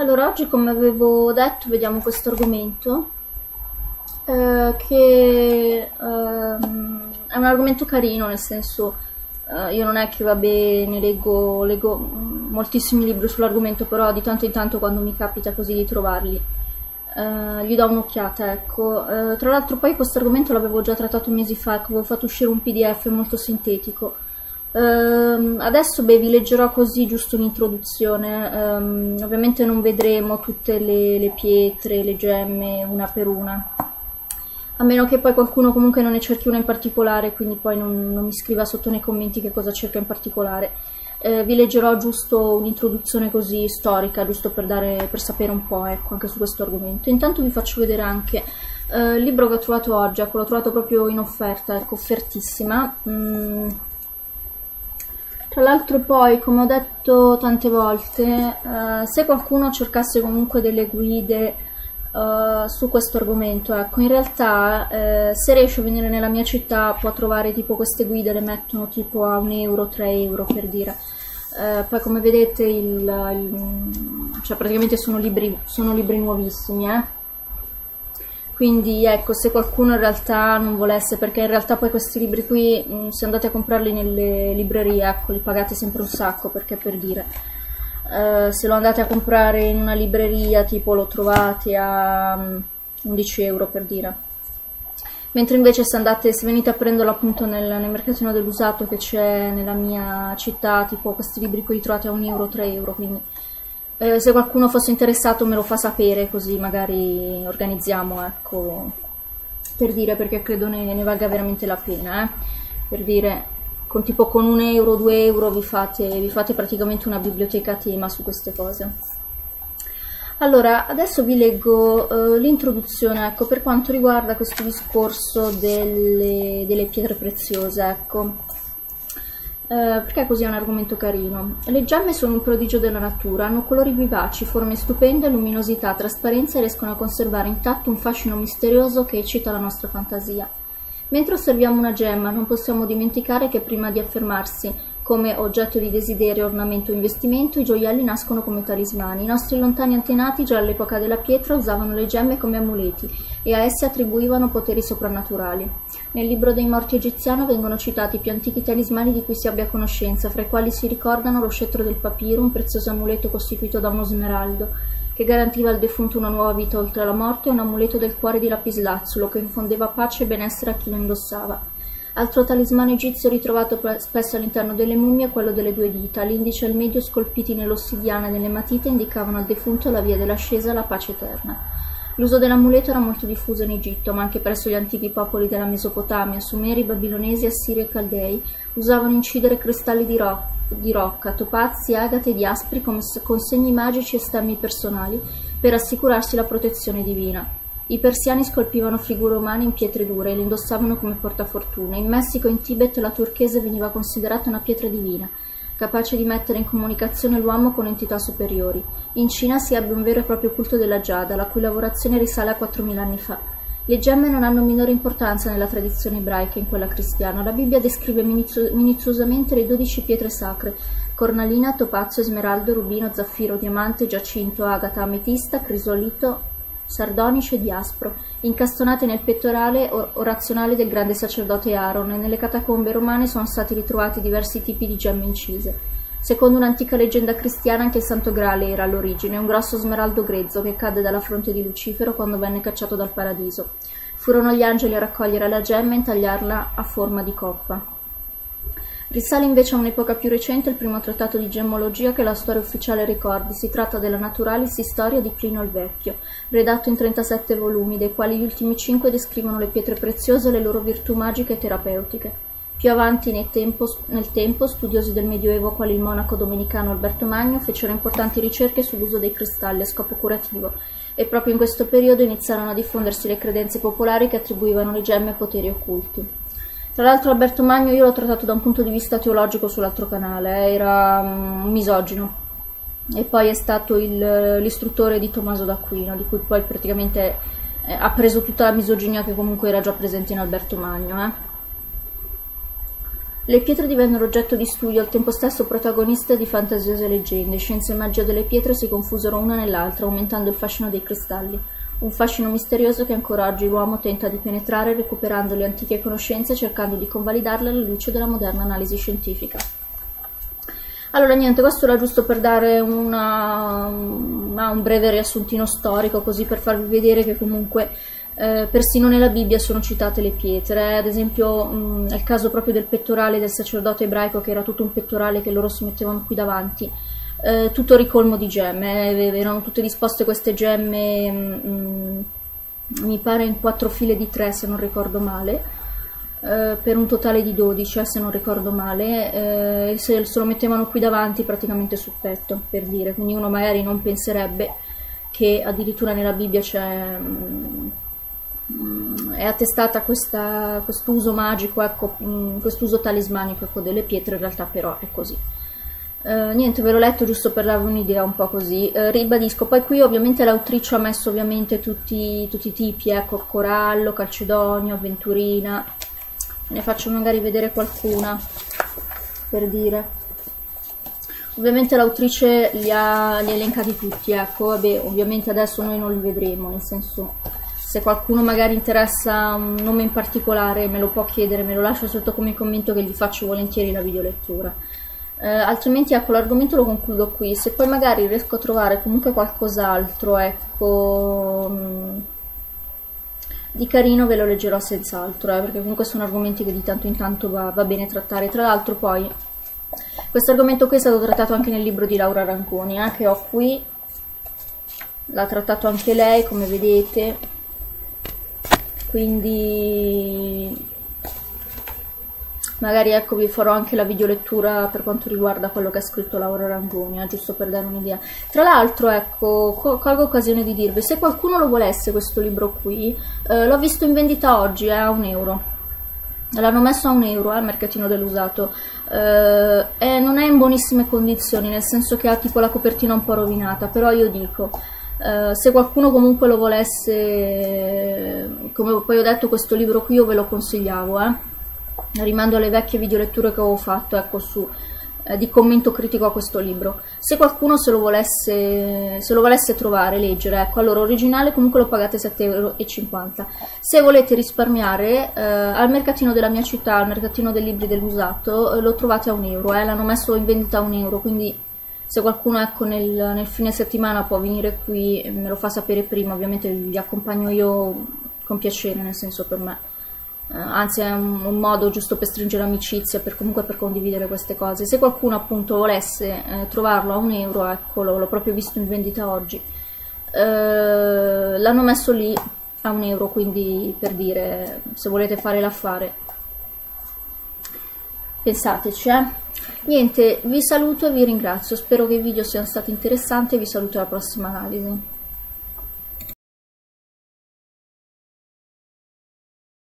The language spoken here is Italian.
Allora, oggi come avevo detto, vediamo questo argomento eh, che ehm, è un argomento carino, nel senso eh, io non è che va bene, leggo, leggo moltissimi libri sull'argomento, però di tanto in tanto quando mi capita così di trovarli eh, gli do un'occhiata, ecco. Eh, tra l'altro poi questo argomento l'avevo già trattato mesi fa, avevo fatto uscire un pdf molto sintetico Uh, adesso beh, vi leggerò così giusto un'introduzione, um, ovviamente non vedremo tutte le, le, pietre, le gemme una per una, a meno che poi qualcuno comunque non ne cerchi una in particolare, quindi poi non, non mi scriva sotto nei commenti che cosa cerca in particolare. Uh, vi leggerò giusto un'introduzione così storica, giusto per, dare, per sapere un po' ecco, anche su questo argomento. Intanto vi faccio vedere anche uh, il libro che ho trovato oggi, ecco, l'ho trovato proprio in offerta, ecco, offertissima. Mm tra l'altro poi, come ho detto tante volte, eh, se qualcuno cercasse comunque delle guide eh, su questo argomento, ecco, in realtà eh, se riesce a venire nella mia città può trovare tipo queste guide, le mettono tipo a un euro, 3 euro per dire. Eh, poi come vedete il, il, cioè praticamente sono libri, sono libri nuovissimi, eh quindi ecco se qualcuno in realtà non volesse perché in realtà poi questi libri qui mh, mm, se andate a comprarli nelle librerie ecco li pagate sempre un sacco perché per dire uh, se lo andate a comprare in una libreria tipo lo trovate a um, 11 euro per dire. Mentre invece se, andate, se venite a prenderlo appunto nel, nel mercatino dell'usato che c'è nella mia città tipo questi libri qui li trovate a 1 euro 3 euro quindi eh, se qualcuno fosse interessato me lo fa sapere così magari organizziamo, ecco, per dire perché credo ne, ne valga veramente la pena, eh? per dire con tipo con un euro, due euro vi fate, vi fate praticamente una biblioteca a tema su queste cose. Allora, adesso vi leggo uh, l'introduzione ecco, per quanto riguarda questo discorso delle, delle pietre preziose. Ecco. Eh, perché così è un argomento carino? Le gemme sono un prodigio della natura, hanno colori vivaci, forme stupende, luminosità, trasparenza e riescono a conservare intatto un fascino misterioso che eccita la nostra fantasia. Mentre osserviamo una gemma non possiamo dimenticare che prima di affermarsi come oggetto di desiderio, ornamento o investimento, i gioielli nascono come talismani. I nostri lontani antenati, già all'epoca della pietra, usavano le gemme come amuleti e a esse attribuivano poteri soprannaturali. Nel libro dei morti egiziano vengono citati i più antichi talismani di cui si abbia conoscenza, fra i quali si ricordano lo scettro del papiro, un prezioso amuleto costituito da uno smeraldo, che garantiva al defunto una nuova vita oltre la morte, e un amuleto del cuore di lapislazzulo, che infondeva pace e benessere a chi lo indossava. Altro talismano egizio ritrovato spesso all'interno delle mummie è quello delle due dita. L'indice e il medio scolpiti nell'ossidiana e nelle matite indicavano al defunto la via dell'ascesa e la pace eterna. L'uso dell'amuleto era molto diffuso in Egitto, ma anche presso gli antichi popoli della Mesopotamia, Sumeri, Babilonesi, Assiri e Caldei usavano incidere cristalli di, ro- di rocca, topazi, agate e diaspri come con segni magici e stemmi personali per assicurarsi la protezione divina. I persiani scolpivano figure umane in pietre dure e le indossavano come portafortuna. In Messico e in Tibet la turchese veniva considerata una pietra divina capace di mettere in comunicazione l'uomo con entità superiori. In Cina si ebbe un vero e proprio culto della giada, la cui lavorazione risale a 4.000 anni fa. Le gemme non hanno minore importanza nella tradizione ebraica e in quella cristiana. La Bibbia descrive minuzio- minuziosamente le dodici pietre sacre, cornalina, topazio, smeraldo, rubino, zaffiro, diamante, giacinto, agata, ametista, crisolito, sardonice e diaspro, incastonate nel pettorale orazionale del grande sacerdote Aaron, e nelle catacombe romane sono stati ritrovati diversi tipi di gemme incise. Secondo un'antica leggenda cristiana anche il Santo Graale era all'origine, un grosso smeraldo grezzo che cadde dalla fronte di Lucifero quando venne cacciato dal paradiso. Furono gli angeli a raccogliere la gemma e intagliarla a forma di coppa. Risale invece a un'epoca più recente il primo trattato di gemmologia che la storia ufficiale ricordi. Si tratta della Naturalis Historia di Plinio il Vecchio, redatto in 37 volumi, dei quali gli ultimi cinque descrivono le pietre preziose e le loro virtù magiche e terapeutiche. Più avanti nel tempo, nel tempo, studiosi del Medioevo quali il monaco domenicano Alberto Magno fecero importanti ricerche sull'uso dei cristalli a scopo curativo e proprio in questo periodo iniziarono a diffondersi le credenze popolari che attribuivano le gemme a poteri occulti. Tra l'altro Alberto Magno io l'ho trattato da un punto di vista teologico sull'altro canale, era mm, un misogino e poi è stato l'istruttore di Tommaso d'Aquino, di cui poi praticamente eh, ha preso tutta la misoginia che comunque era già presente in Alberto Magno. Eh. Le pietre divennero oggetto di studio, al tempo stesso protagoniste di fantasiose leggende. Scienza e magia delle pietre si confusero una nell'altra, aumentando il fascino dei cristalli. Un fascino misterioso che ancora oggi l'uomo tenta di penetrare recuperando le antiche conoscenze cercando di convalidarle alla luce della moderna analisi scientifica. Allora niente, questo era giusto per dare una, una, un breve riassuntino storico, così per farvi vedere che comunque eh, persino nella Bibbia sono citate le pietre, ad esempio mh, è il caso proprio del pettorale del sacerdote ebraico che era tutto un pettorale che loro si mettevano qui davanti, eh, tutto ricolmo di gemme, eh, erano tutte disposte queste gemme, mh, mi pare in quattro file di tre se non ricordo male, eh, per un totale di 12 eh, se non ricordo male, eh, se, se lo mettevano qui davanti praticamente sul petto, per dire, quindi uno magari non penserebbe che addirittura nella Bibbia c'è... Mm, è attestata questo uso magico, ecco, mm, questo uso talismanico ecco, delle pietre, in realtà però è così. Uh, niente, ve l'ho letto giusto per darvi un'idea un po' così. Uh, ribadisco, poi qui ovviamente l'autrice ha messo ovviamente tutti, tutti i tipi, ecco, corallo, calcedonio, avventurina, ne faccio magari vedere qualcuna per dire. Ovviamente l'autrice li ha, li elencati tutti ecco. Vabbè ovviamente adesso noi non li vedremo nel senso se qualcuno magari interessa un nome in particolare me lo può chiedere me lo lascia sotto come commento che gli faccio volentieri la videolettura eh, altrimenti ecco l'argomento lo concludo qui. Se poi magari riesco a trovare comunque qualcos'altro ecco mh, mm, di carino ve lo leggerò senz'altro, eh, perché comunque sono argomenti che di tanto in tanto va, va bene trattare. Tra l'altro poi, questo argomento qui è stato trattato anche nel libro di Laura Ranconi, eh, che ho qui, l'ha trattato anche lei, come vedete, quindi magari ecco vi farò anche la videolettura per quanto riguarda quello che ha scritto Laura Rangoni, eh, giusto per dare un'idea. Tra l'altro, ecco, colgo occasione di dirvi, se qualcuno lo volesse questo libro qui, eh, l'ho visto in vendita oggi, eh, a un euro. L'hanno messo a un euro eh, al mercatino dell'usato eh, e non è in buonissime condizioni, nel senso che ha tipo la copertina un po' rovinata, però io dico... Uh, se qualcuno comunque lo volesse, come poi ho detto, questo libro qui io ve lo consigliavo, eh rimando alle vecchie videoletture che avevo fatto ecco, su, eh, di commento critico a questo libro. Se qualcuno se lo volesse, se lo volesse trovare, leggere, ecco, allora originale comunque lo pagate 7,50 euro. Se volete risparmiare, eh, al mercatino della mia città, al mercatino dei libri dell'usato, eh, lo trovate a un euro, eh, l'hanno messo in vendita a un euro, quindi se qualcuno ecco, nel, nel fine settimana può venire qui, me lo fa sapere prima, ovviamente vi accompagno io con piacere, nel senso per me anzi è un, un, modo giusto per stringere amicizia, per comunque per condividere queste cose. Se qualcuno appunto volesse eh, trovarlo a un euro, eccolo, l'ho proprio visto in vendita oggi, eh, l'hanno messo lì a un euro, quindi per dire se volete fare l'affare pensateci eh. niente vi saluto e vi ringrazio spero che i video siano stati interessanti e vi saluto alla prossima analisi